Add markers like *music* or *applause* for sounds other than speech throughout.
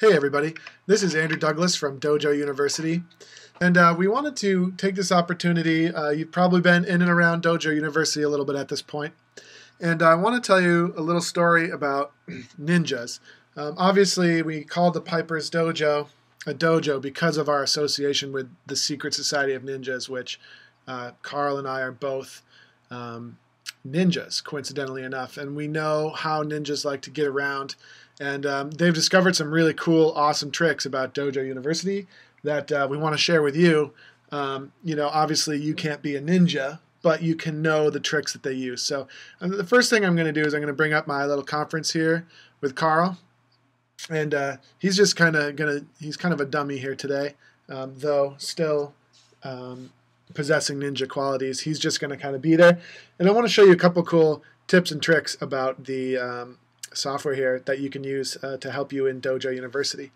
Hey everybody, this is Andrew Douglas from Dojo University, and uh, we wanted to take this opportunity. Uh, you've probably been in and around Dojo University a little bit at this point, and I want to tell you a little story about *clears throat* ninjas. Um, obviously, we called the Piper's Dojo a dojo because of our association with the Secret Society of Ninjas, which uh, Carl and I are both um, ninjas, coincidentally enough, and we know how ninjas like to get around and um, they've discovered some really cool, awesome tricks about Dojo University that uh, we want to share with you. Um, you know, obviously you can't be a ninja, but you can know the tricks that they use. So the first thing I'm going to do is I'm going to bring up my little conference here with Carl, and uh, he's just kind of gonna he's kind of a dummy here today, um, though still um, possessing ninja qualities. He's just going to kind of be there, and I want to show you a couple cool tips and tricks about the um, software here that you can use uh, to help you in Dojo University.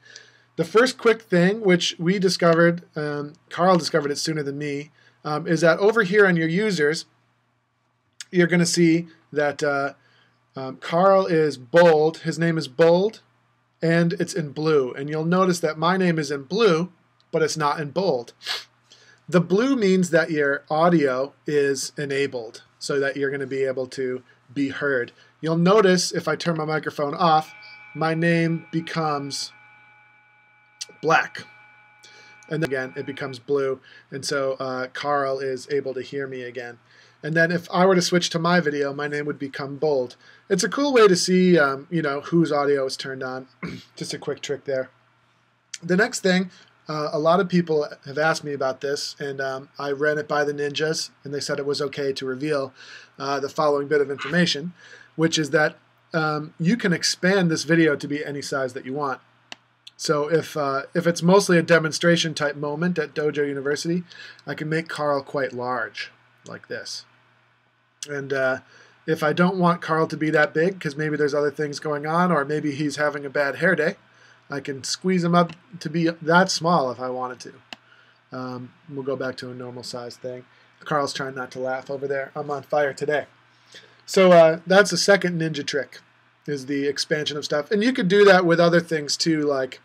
The first quick thing, which we discovered, um, Carl discovered it sooner than me, um, is that over here on your users, you're going to see that uh, um, Carl is bold. His name is bold, and it's in blue. And you'll notice that my name is in blue, but it's not in bold. The blue means that your audio is enabled, so that you're going to be able to be heard. You'll notice if I turn my microphone off, my name becomes black. And then again, it becomes blue. And so uh, Carl is able to hear me again. And then if I were to switch to my video, my name would become bold. It's a cool way to see, um, you know, whose audio is turned on. *clears throat* Just a quick trick there. The next thing uh, a lot of people have asked me about this, and um, I ran it by the ninjas, and they said it was okay to reveal uh, the following bit of information, which is that um, you can expand this video to be any size that you want. So if uh, if it's mostly a demonstration type moment at Dojo University, I can make Carl quite large, like this. And uh, if I don't want Carl to be that big, because maybe there's other things going on, or maybe he's having a bad hair day, I can squeeze them up to be that small if I wanted to. Um, we'll go back to a normal size thing. Carl's trying not to laugh over there. I'm on fire today. So uh, that's the second ninja trick, is the expansion of stuff. And you could do that with other things too, like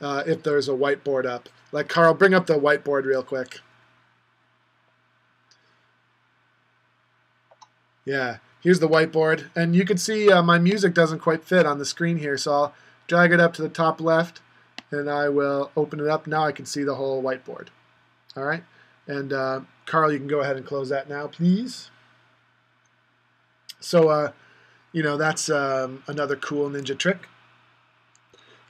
uh, if there's a whiteboard up. Like Carl, bring up the whiteboard real quick. Yeah, here's the whiteboard. And you can see uh, my music doesn't quite fit on the screen here, so I'll drag it up to the top left, and I will open it up. Now I can see the whole whiteboard. All right, and uh, Carl, you can go ahead and close that now, please. So, uh, you know, that's um, another cool ninja trick.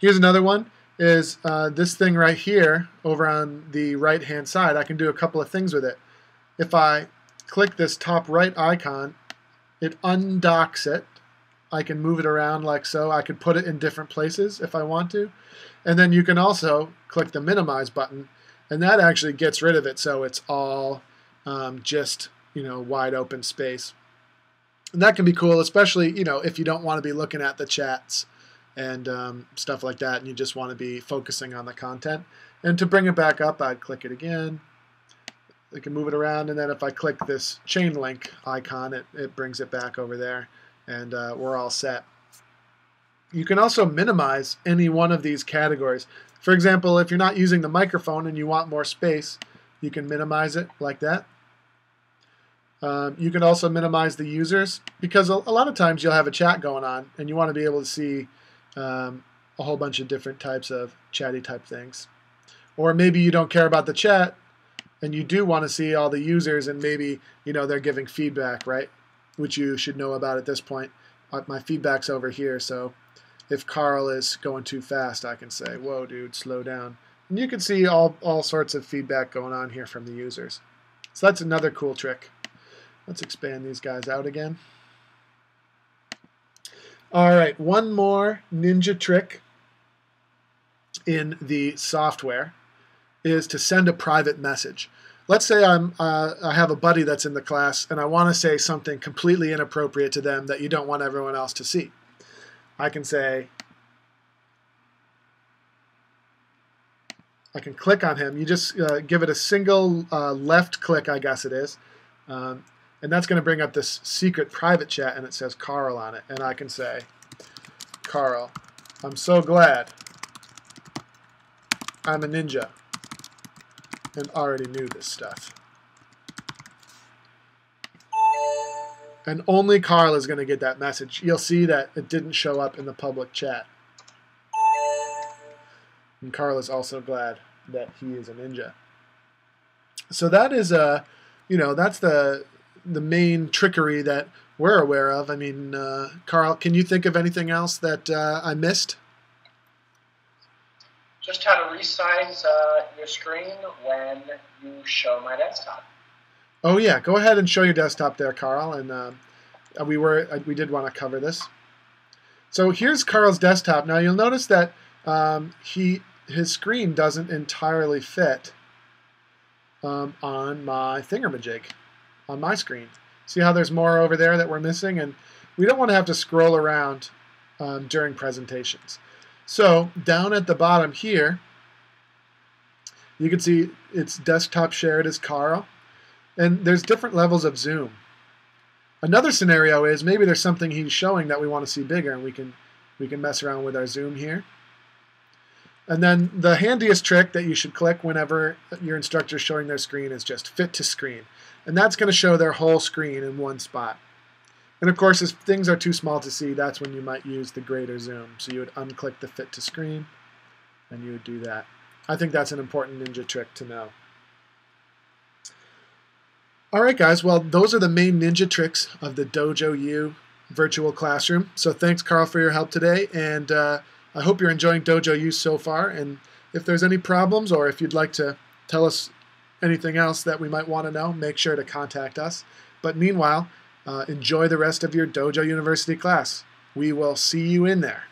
Here's another one, is uh, this thing right here over on the right-hand side. I can do a couple of things with it. If I click this top right icon, it undocks it, I can move it around like so. I could put it in different places if I want to. And then you can also click the minimize button and that actually gets rid of it so it's all um, just you know wide open space. And that can be cool, especially you know if you don't want to be looking at the chats and um, stuff like that and you just want to be focusing on the content. And to bring it back up, I'd click it again. I can move it around and then if I click this chain link icon, it, it brings it back over there and uh, we're all set. You can also minimize any one of these categories. For example, if you're not using the microphone and you want more space, you can minimize it like that. Um, you can also minimize the users because a, a, lot of times you'll have a chat going on and you want to be able to see um, a whole bunch of different types of chatty type things. Or maybe you don't care about the chat and you do want to see all the users and maybe you know they're giving feedback, right? Which you should know about at this point. My feedback's over here, so if Carl is going too fast, I can say, whoa, dude, slow down. And you can see all, all sorts of feedback going on here from the users. So that's another cool trick. Let's expand these guys out again. All right, one more ninja trick in the software is to send a private message let's say I'm uh, I have a buddy that's in the class and I want to say something completely inappropriate to them that you don't want everyone else to see. I can say I can click on him. You just uh, give it a single uh, left click, I guess it is, um, and that's going to bring up this secret private chat, and it says Carl on it, and I can say, Carl, I'm so glad I'm a ninja and already knew this stuff. And only Carl is going to get that message. You'll see that it didn't show up in the public chat. And Carl is also glad that he is a ninja. So that is a, uh, you know, that's the the main trickery that we're aware of. I mean, uh, Carl, can you think of anything else that uh, I missed? Just how to resize uh, your screen when you show my desktop. Oh yeah, go ahead and show your desktop there, Carl. And uh, we were uh, we did want to cover this. So here's Carl's desktop. Now you'll notice that um, he his screen doesn't entirely fit um, on my thingamajig, on my screen. See how there's more over there that we're missing, and we don't want to have to scroll around um, during presentations. So down at the bottom here, you can see it's desktop shared as Carl. And there's different levels of zoom. Another scenario is maybe there's something he's showing that we want to see bigger, and we can we can mess around with our zoom here. And then the handiest trick that you should click whenever your instructor is showing their screen is just fit to screen. And that's going to show their whole screen in one spot. And of course, if things are too small to see, that's when you might use the greater zoom. So you would unclick the fit to screen, and you would do that. I think that's an important ninja trick to know. All right, guys. Well, those are the main ninja tricks of the Dojo U virtual classroom. So thanks, Carl, for your help today. And uh, I hope you're enjoying Dojo U so far. And if there's any problems or if you'd like to tell us anything else that we might want to know, make sure to contact us. But meanwhile, uh, enjoy the rest of your Dojo University class. We will see you in there.